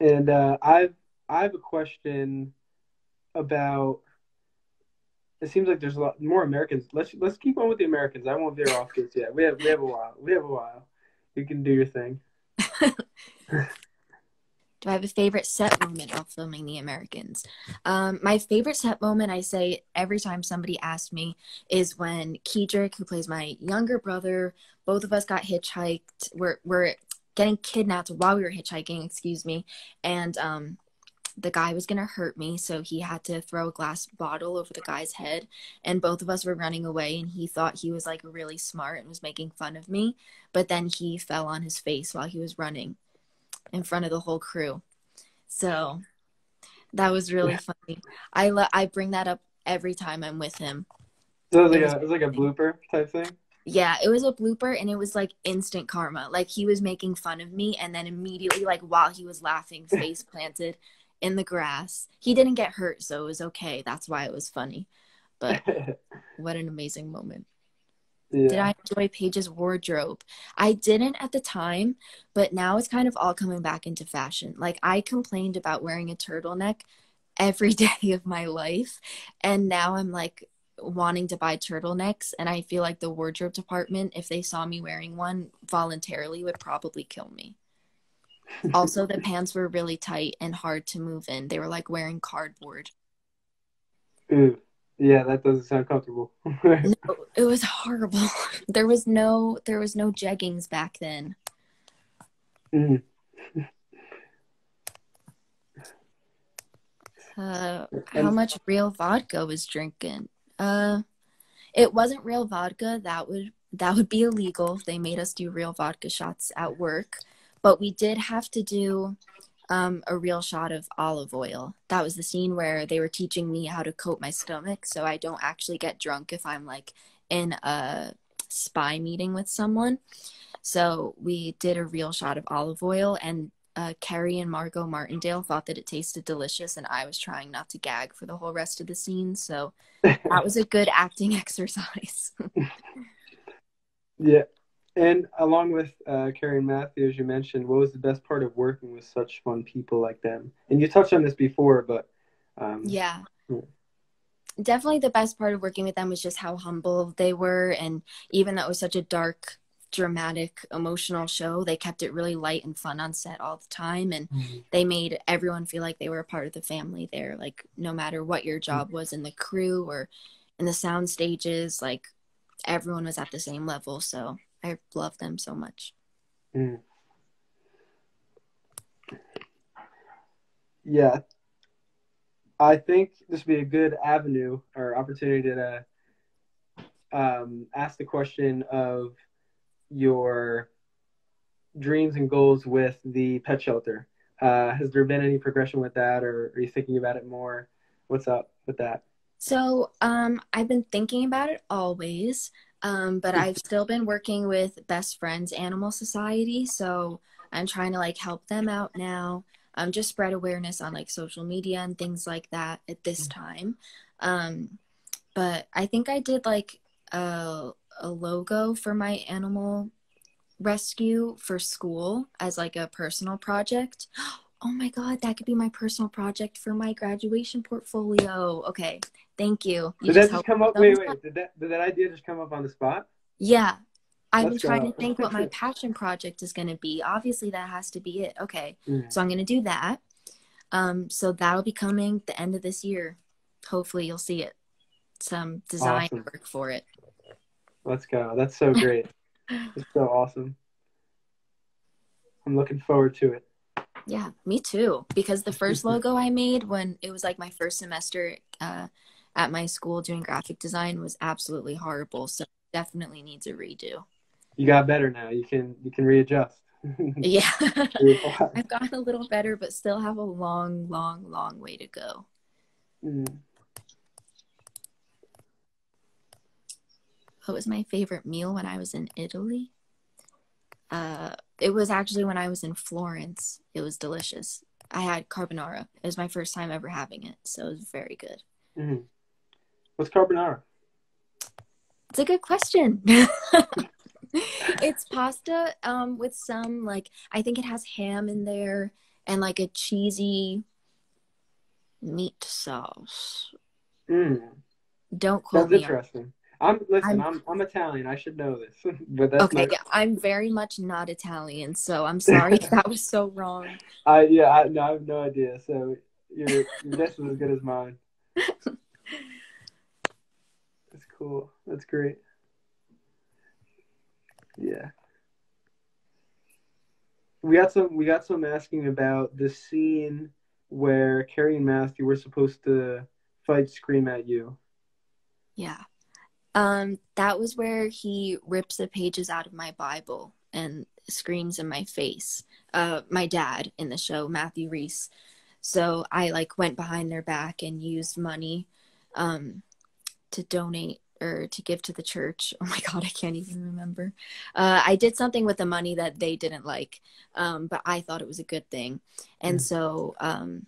And uh, I've I have a question about. It seems like there's a lot more Americans. Let's let's keep on with the Americans. I won't veer off yet. We have we have a while. We have a while. You can do your thing. *laughs* Do I have a favorite set moment while filming The Americans? Um, my favorite set moment, I say every time somebody asks me, is when Keidrich, who plays my younger brother, both of us got hitchhiked. We're we're getting kidnapped while we were hitchhiking, excuse me, and um, the guy was gonna hurt me, so he had to throw a glass bottle over the guy's head, and both of us were running away, and he thought he was like really smart and was making fun of me, but then he fell on his face while he was running in front of the whole crew. So that was really funny. I lo- I bring that up every time I'm with him. So it was like It was- a it was like a blooper type thing. Yeah, it was a blooper and it was like instant karma. Like he was making fun of me and then immediately like while he was laughing *laughs* face planted in the grass. He didn't get hurt, so it was okay. That's why it was funny. But *laughs* what an amazing moment. Yeah. Did I enjoy Paige's wardrobe? I didn't at the time, but now it's kind of all coming back into fashion. Like I complained about wearing a turtleneck every *laughs* day of my life, and now I'm like wanting to buy turtlenecks and I feel like the wardrobe department if they saw me wearing one voluntarily would probably kill me. *laughs* also the pants were really tight and hard to move in. They were like wearing cardboard. Ooh. Yeah, that doesn't sound comfortable. *laughs* No, it was horrible. *laughs* There was no there was no jeggings back then. Mhm. Uh, how much real vodka was drinking? Uh, it wasn't real vodka. That would that would be illegal. They made us do real vodka shots at work, but we did have to do um, a real shot of olive oil. That was the scene where they were teaching me how to coat my stomach, so I don't actually get drunk if I'm like in a spy meeting with someone. So we did a real shot of olive oil, and uh, Keri and Margot Martindale thought that it tasted delicious, and I was trying not to gag for the whole rest of the scene. So *laughs* that was a good acting *laughs* exercise. *laughs* yeah. And along with uh, Keri and Matthew, as you mentioned, what was the best part of working with such fun people like them? And you touched on this before, but. Um, yeah. yeah. Definitely the best part of working with them was just how humble they were. And even though it was such a dark dramatic emotional show they kept it really light and fun on set all the time and mm-hmm. they made everyone feel like they were a part of the family there like no matter what your job mm-hmm. was in the crew or in the sound stages like everyone was at the same level so i love them so much mm. yeah i think this would be a good avenue or opportunity to um, ask the question of your dreams and goals with the pet shelter. Uh, has there been any progression with that, or are you thinking about it more? What's up with that? So, um, I've been thinking about it always, um, but I've still been working with Best Friends Animal Society. So, I'm trying to like help them out now. Um, just spread awareness on like social media and things like that at this mm. time. Um, but I think I did like a a logo for my animal rescue for school as like a personal project. *gasps* Oh my god, that could be my personal project for my graduation portfolio. Okay, thank you. you did that just come up? Wait, wait. Did that did that idea just come up on the spot? Yeah, I'm Let's trying go. to think what my *laughs* passion project is going to be. Obviously, that has to be it. Okay, mm. so I'm going to do that. Um, so that'll be coming the end of this year. Hopefully, you'll see it. Some design awesome. work for it. Let's go. That's so great. *laughs* it's so awesome. I'm looking forward to it. Yeah, me too. Because the first *laughs* logo I made when it was like my first semester uh, at my school doing graphic design was absolutely horrible. So definitely needs a redo. You got better now. You can you can readjust. *laughs* yeah, *laughs* I've gotten a little better, but still have a long, long, long way to go. Mm. what was my favorite meal when I was in Italy? Uh, it was actually when I was in Florence. It was delicious. I had carbonara. It was my first time ever having it, so it was very good. Mm-hmm. What's carbonara? It's a good question. *laughs* it's pasta um, with some like I think it has ham in there and like a cheesy meat sauce. Mm. Don't quote That's me. interesting. I'm listen. I'm, I'm, I'm Italian. I should know this, *laughs* but that's okay. I'm very much not Italian, so I'm sorry that was so wrong. *laughs* I yeah. I, no, I have no idea. So your your guess is as good as mine. Cool. That's great. Yeah. We got some. We got some asking about the scene where Keri and Matthew were supposed to fight, scream at you. Yeah. Um, that was where he rips the pages out of my Bible and screams in my face. Uh, my dad in the show, Matthew Rhys. So I like went behind their back and used money um, to donate or to give to the church. *laughs* Oh my god, I can't even remember. Uh, I did something with the money that they didn't like, um, but I thought it was a good thing, and mm. so um,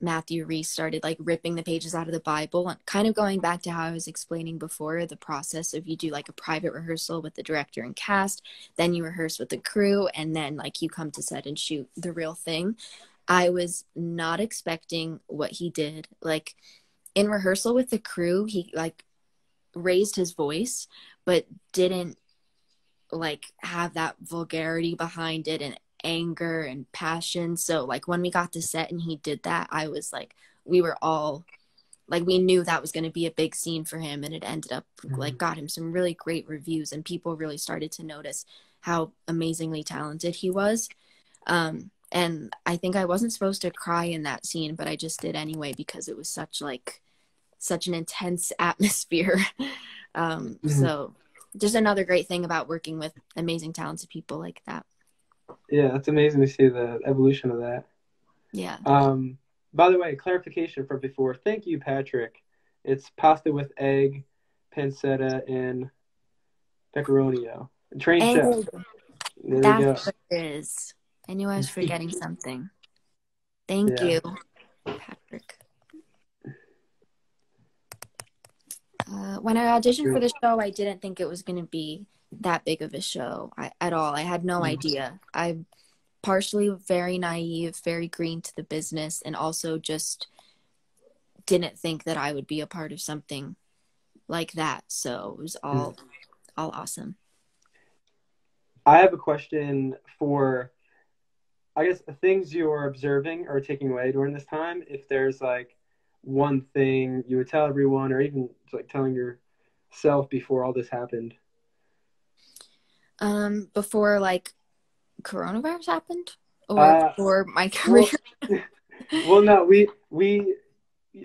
Matthew Rhys started like ripping the pages out of the Bible and kind of going back to how I was explaining before the process of you do like a private rehearsal with the director and cast, then you rehearse with the crew, and then like you come to set and shoot the real thing. I was not expecting what he did. Like in rehearsal with the crew, he like raised his voice, but didn't like have that vulgarity behind it and anger and passion. So like when we got to set and he did that, I was like we were all like we knew that was going to be a big scene for him and it ended up mm-hmm. like got him some really great reviews and people really started to notice how amazingly talented he was. Um and I think I wasn't supposed to cry in that scene, but I just did anyway because it was such like such an intense *laughs* atmosphere. um, mm-hmm. So just another great thing about working with amazing, talented people like that. Yeah, it's amazing to see the evolution of that. Yeah. Um, by the way, clarification from before. Thank you, Patrick. It's pasta with egg, pancetta, and pepperonio. Train chef. There That's what it is. I knew I was forgetting something. Thank yeah. you, Patrick. Uh, when I auditioned for the show, I didn't think it was going to be that big of a show I, at all. I had no mm-hmm. idea. I'm partially very naive, very green to the business, and also just didn't think that I would be a part of something like that. So it was all mm. all awesome. I have a question for I guess the things you're observing or taking away during this time. If there's like one thing you would tell everyone, or even like telling yourself before all this happened. Um, before like coronavirus happened, or uh, before my career. Well, *laughs* *laughs* well, no, we we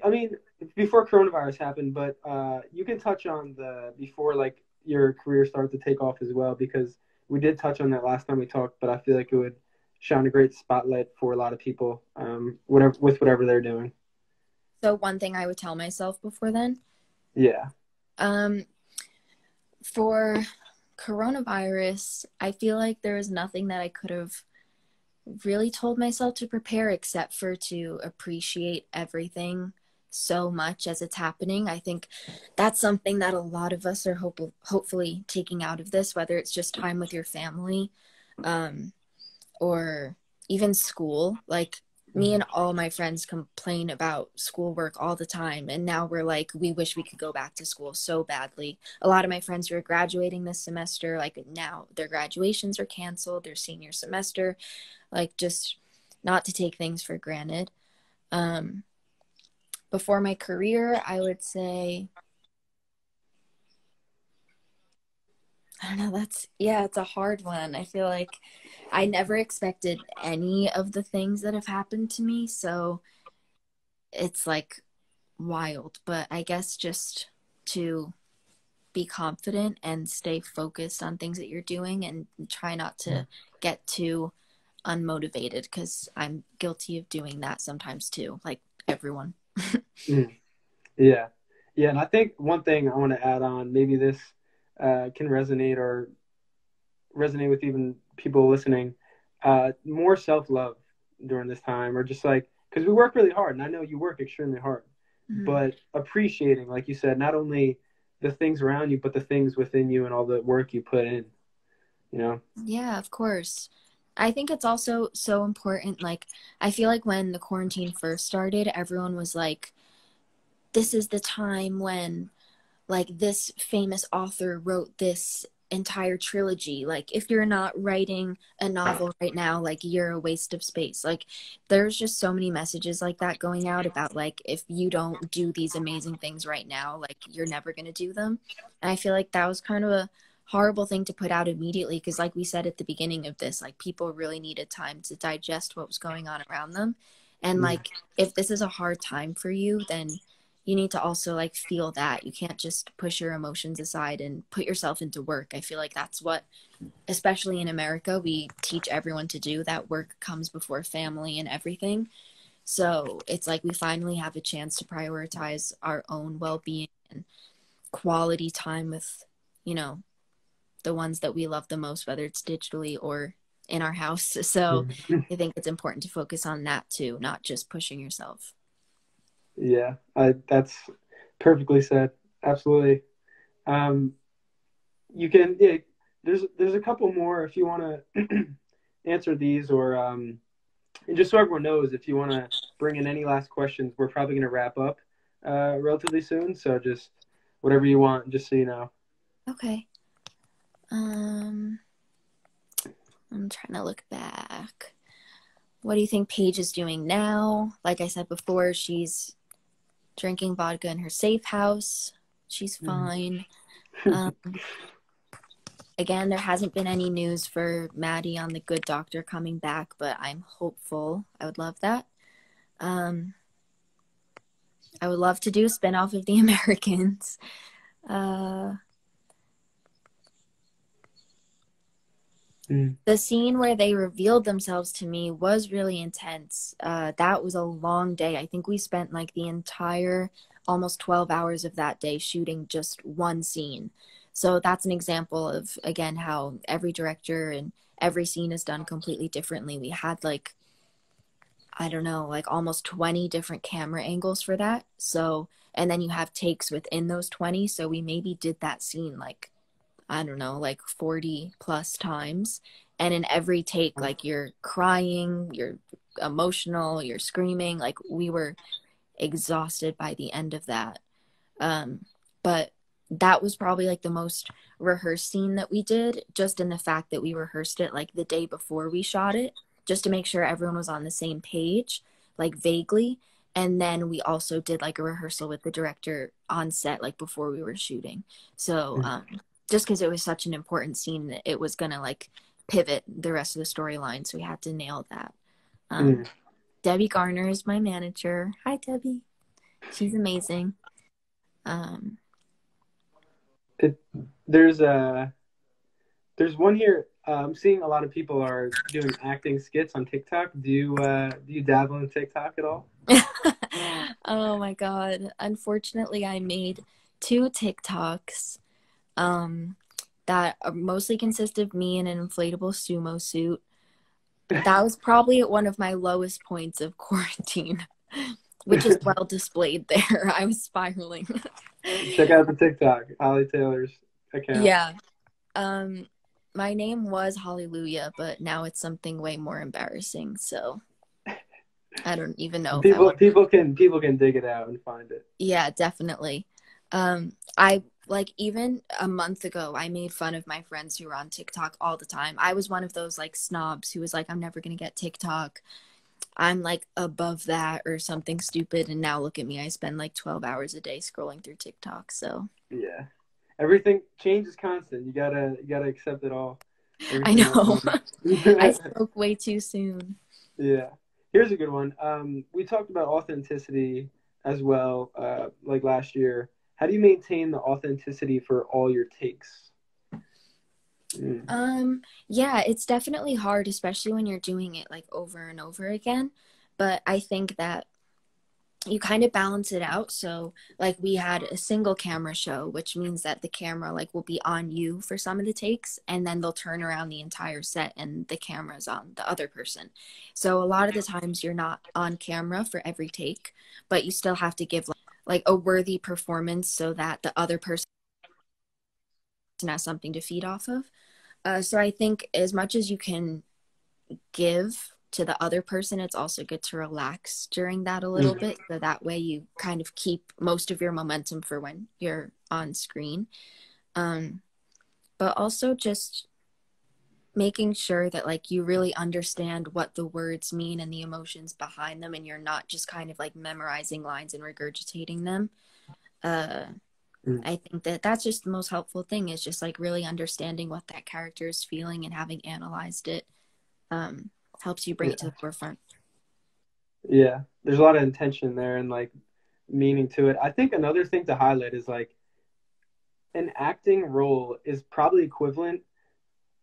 I mean, before coronavirus happened, but uh, you can touch on the before like your career started to take off as well because we did touch on that last time we talked, but I feel like it would shine a great spotlight for a lot of people, um, whatever with whatever they're doing. So one thing I would tell myself before then. Yeah. Um, for coronavirus, I feel like there was nothing that I could have really told myself to prepare except for to appreciate everything so much as it's happening. I think that's something that a lot of us are hope- hopefully taking out of this, whether it's just time with your family um, or even school. Like me and all my friends complain about schoolwork all the time. And now we're like, we wish we could go back to school so badly. A lot of my friends who are graduating this semester, like now their graduations are canceled, their senior semester, like just not to take things for granted. Um, before my career, I would say I don't know, that's yeah, it's a hard one. I feel like I never expected any of the things that have happened to me, so it's like wild, but I guess just to be confident and stay focused on things that you're doing and try not to yeah. get too unmotivated because I'm guilty of doing that sometimes too, like everyone *laughs* mm. Yeah, yeah, and I think one thing I want to add on, maybe this uh, can resonate or resonate with even people listening. Uh, more self love during this time, or just like because we work really hard, and I know you work extremely hard, mm-hmm. but appreciating, like you said, not only the things around you, but the things within you and all the work you put in. You know. Yeah, of course. I think it's also so important. Like, I feel like when the quarantine first started, everyone was like, this is the time when, like, this famous author wrote this entire trilogy. Like, if you're not writing a novel right now, like, you're a waste of space. Like, there's just so many messages like that going out about, like, if you don't do these amazing things right now, like, you're never going to do them. And I feel like that was kind of a, horrible thing to put out immediately because like we said at the beginning of this like people really needed time to digest what was going on around them and mm. like if this is a hard time for you then you need to also like feel that you can't just push your emotions aside and put yourself into work i feel like that's what especially in america we teach everyone to do that work comes before family and everything so it's like we finally have a chance to prioritize our own well-being and quality time with you know the ones that we love the most, whether it's digitally or in our house. *laughs* So I think it's important to focus on that too, not just pushing yourself. Yeah, I, that's perfectly said. Absolutely. Um, you can. Yeah, there's there's a couple more if you want *clears throat* to answer these, or um, and just so everyone knows, if you want to bring in any last questions, we're probably going to wrap up uh, relatively soon. So just whatever you want, just so you know. Okay. Um, I'm trying to look back. What do you think Paige is doing now? Like I said before, she's drinking vodka in her safe house. She's mm-hmm. fine. Mm. *laughs* um, again, there hasn't been any news for Maddie on the Good Doctor coming back, but I'm hopeful. I would love that. Um, I would love to do a spinoff of The *laughs* Americans. Uh, Mm. the scene where they revealed themselves to me was really intense. Uh, that was a long day. I think we spent like the entire almost 12 hours of that day shooting just one scene. So that's an example of, again, how every director and every scene is done completely differently. We had like, I don't know, like almost 20 different camera angles for that. So, and then you have takes within those 20. So we maybe did that scene like I don't know, like 40 plus times. And in every take, like you're crying, you're emotional, you're screaming. Like we were exhausted by the end of that. Um, but that was probably like the most rehearsed scene that we did, just in the fact that we rehearsed it like the day before we shot it, just to make sure everyone was on the same page, like vaguely. And then we also did like a rehearsal with the director on set, like before we were shooting. So, um, just because it was such an important scene it was gonna like pivot the rest of the storyline so we had to nail that um, Mm. debbie garner is my manager hi debbie she's amazing um, There's a there's one here. Uh, I'm seeing a lot of people are doing acting skits on TikTok. Do you uh, do you dabble in TikTok at all? *laughs* oh my god unfortunately i made two tiktoks um, that mostly consist of me in an inflatable sumo suit. That was probably at one of my lowest points of quarantine *laughs* which is well displayed there. *laughs* I was spiraling. Check out the TikTok, Holly Taylor's account. yeah. Um my name was hallelujah but now it's something way more embarrassing so i don't even know people people can people can dig it out and find it. yeah definitely. Um i like even a month ago i made fun of my friends who were on tiktok all the time i was one of those like snobs who was like i'm never gonna get tiktok i'm like above that or something stupid and now look at me i spend like 12 hours a day scrolling through tiktok so Yeah, everything change is constant. You gotta you gotta accept it all. i know *laughs* i spoke way too soon yeah. Here's a good one. Um, we talked about authenticity as well, uh, like last year. How do you maintain the authenticity for all your takes? Mm. Um, yeah, it's definitely hard, especially when you're doing it like over and over again. But I think that you kind of balance it out. So, like, we had a single camera show, which means that the camera like will be on you for some of the takes, and then they'll turn around the entire set, and the camera's on the other person. So a lot of the times you're not on camera for every take, but you still have to give like, like a worthy performance so that the other person has something to feed off of. Uh, so I think as much as you can give to the other person, it's also good to relax during that a little Mhm. bit. So that way you kind of keep most of your momentum for when you're on screen. Um, but also just making sure that like you really understand what the words mean and the emotions behind them and you're not just kind of like memorizing lines and regurgitating them. Uh, Mm. I think that that's just the most helpful thing is just like really understanding what that character is feeling and having analyzed it um, helps you bring it to the forefront. Yeah, there's a lot of intention there and like meaning to it. I think another thing to highlight is like an acting role is probably equivalent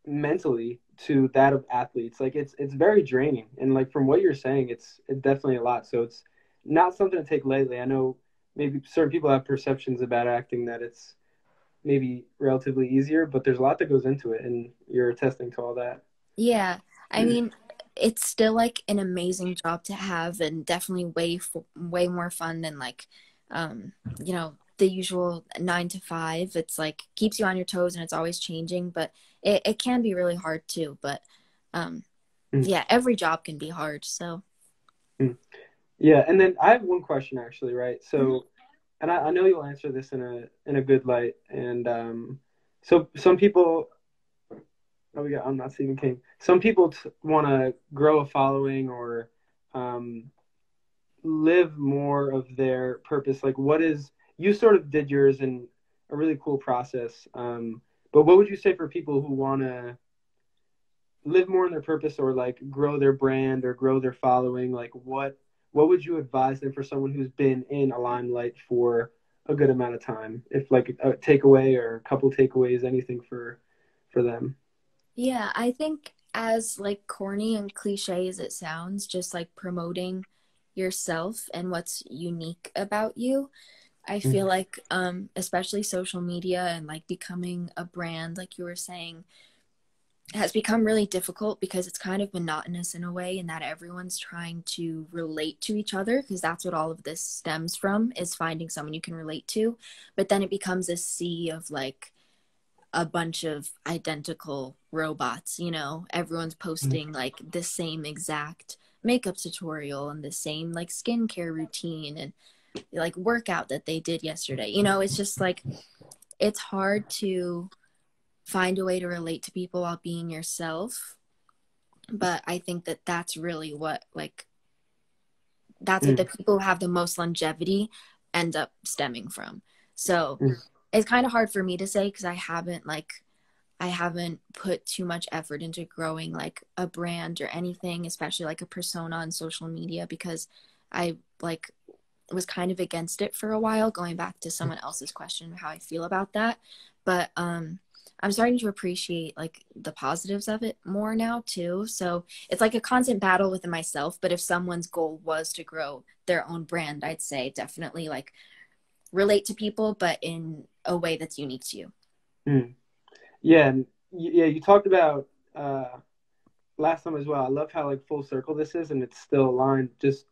mentally to that of athletes. Like it's it's very draining, and like from what you're saying, it's it's definitely a lot. So it's not something to take lightly. I know maybe certain people have perceptions about acting that it's maybe relatively easier, but there's a lot that goes into it, and you're attesting to all that. Yeah, I Mm. mean, it's still like an amazing job to have, and definitely way f- way more fun than like, um, you know, the usual nine to five. It's like keeps you on your toes, and it's always changing. But it it can be really hard too. But um, Mm. yeah, every job can be hard. So Yeah, and then I have one question actually, right? So, and I, I know you'll answer this in a in a good light, and um, so some people, oh, we got I'm not Stephen King. Some people t- want to grow a following or um, live more of their purpose. Like, what is you sort of did yours in a really cool process, um, but what would you say for people who want to live more in their purpose or like grow their brand or grow their following? Like what what would you advise them for someone who's been in a limelight for a good amount of time? If like a takeaway or a couple takeaways, anything for for them. Yeah, I think as like corny and cliche as it sounds, just like promoting yourself and what's unique about you. I feel mm-hmm. like um especially social media and like becoming a brand like you were saying has become really difficult because it's kind of monotonous in a way and that everyone's trying to relate to each other because that's what all of this stems from is finding someone you can relate to but then it becomes a sea of like a bunch of identical robots you know everyone's mm-hmm. posting mm-hmm. like the same exact makeup tutorial and the same like skincare routine and like workout that they did yesterday you know it's just like it's hard to find a way to relate to people while being yourself but i think that that's really what like that's mm. what the people who have the most longevity end up stemming from so mm. it's kind of hard for me to say because i haven't like i haven't put too much effort into growing like a brand or anything especially like a persona on social media because i like was kind of against it for a while going back to someone else's question how i feel about that but um I'm starting to appreciate like the positives of it more now too. So it's like a constant battle within myself. But if someone's goal was to grow their own brand, I'd say definitely like relate to people, but in a way that's unique to you. Mm. Yeah, and yeah, you talked about uh, last time as well. I love how like full circle this is, and it's still aligned. Just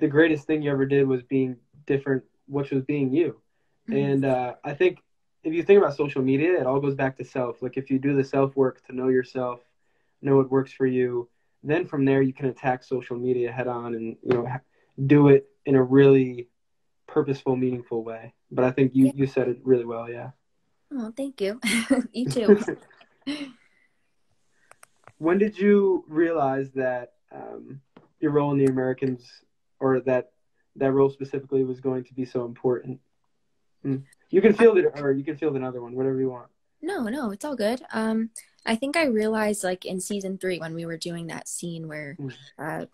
the greatest thing you ever did was being different, which was being you. Mm-hmm. And uh, I think if you think about social media, it all goes back to self. Like if you do the self work to know yourself, know what works for you, then from there you can attack social media head on and you know do it in a really purposeful, meaningful way. But I think you yeah. you said it really well. Yeah. Oh, thank you. *laughs* you too. *laughs* when did you realize that um, your role in the Americans, or that that role specifically, was going to be so important? Hmm. You can field it, or you can field another one, whatever you want. No, no, it's all good. Um, I think I realized like in season three when we were doing that scene where mm. uh,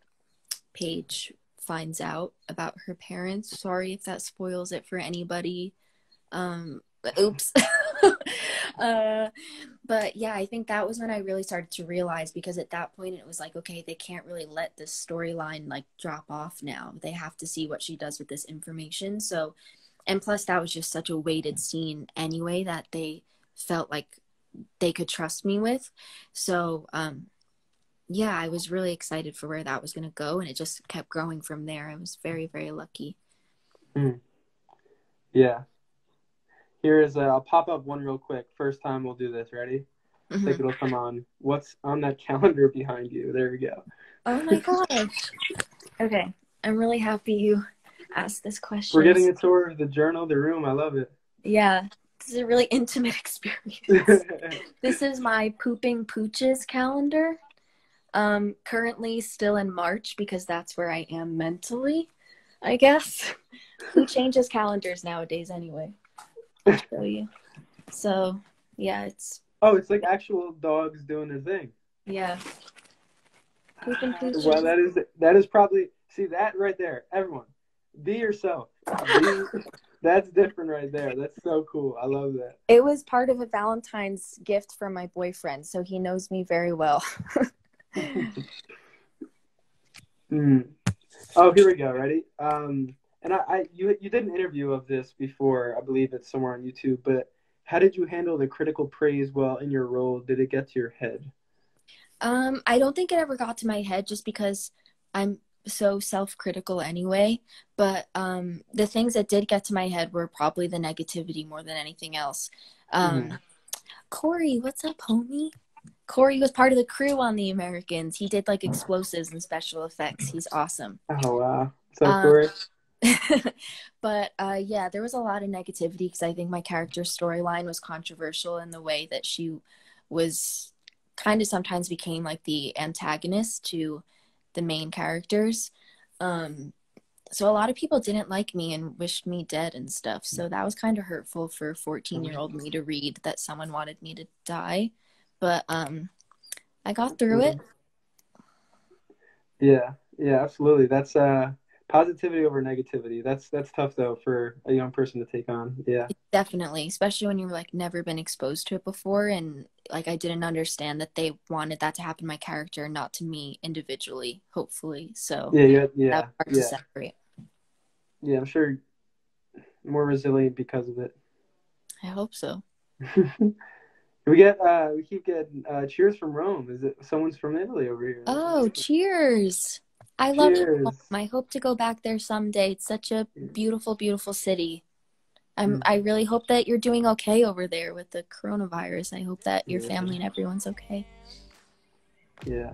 Paige finds out about her parents. Sorry if that spoils it for anybody. Um, oops. *laughs* *laughs* uh, but yeah, I think that was when I really started to realize because at that point it was like, okay, they can't really let this storyline like drop off now. They have to see what she does with this information. So and plus that was just such a weighted scene anyway that they felt like they could trust me with so um yeah i was really excited for where that was going to go and it just kept growing from there i was very very lucky mm. yeah here is a, i'll pop up one real quick first time we'll do this ready mm-hmm. I think it'll come on what's on that *laughs* calendar behind you there we go oh my gosh okay i'm really happy you asked this question. We're getting a tour of the journal, the room. I love it. Yeah, this is a really intimate *laughs* experience. *laughs* this is my pooping pooches calendar. Um, currently still in March because that's where I am mentally, I guess. Who changes calendars nowadays anyway? I'll show you. So yeah, it's Oh, it's like actual dogs doing their thing. Yeah. Well that is that is probably see that right there, everyone be yourself. Be, that's different right there. That's so cool. I love that. It was part of a Valentine's gift from my boyfriend, so he knows me very well. *laughs* mm. Oh, here we go. Ready? Um, and I, I, you, you did an interview of this before. I believe it's somewhere on YouTube. But how did you handle the critical praise while in your role? Did it get to your head? Um, I don't think it ever got to my head, just because I'm so self-critical anyway but um the things that did get to my head were probably the negativity more than anything else um mm. corey what's up homie corey was part of the crew on the americans he did like explosives and special effects he's awesome oh wow so um, corey *laughs* but uh yeah there was a lot of negativity because i think my character's storyline was controversial in the way that she was kind of sometimes became like the antagonist to the main characters. Um, so a lot of people didn't like me and wished me dead and stuff. So that was kind of hurtful for 14 year old me to read that someone wanted me to die. But um, I got through it. Yeah, yeah, absolutely. That's uh, positivity over negativity. That's that's tough though for a young person to take on. Yeah, definitely, especially when you're like never been exposed to it before, and like I didn't understand that they wanted that to happen to my character, not to me individually. Hopefully, so yeah, yeah, yeah, yeah. separate. Yeah, I'm sure more resilient because of it. I hope so. *laughs* we get uh we keep getting uh cheers from Rome. Is it someone's from Italy over here? Oh, cheers. I love I hope to go back there someday. It's such a beautiful, beautiful city. I'm, mm. I really hope that you're doing okay over there with the coronavirus. I hope that your yeah. family and everyone's okay. Yeah.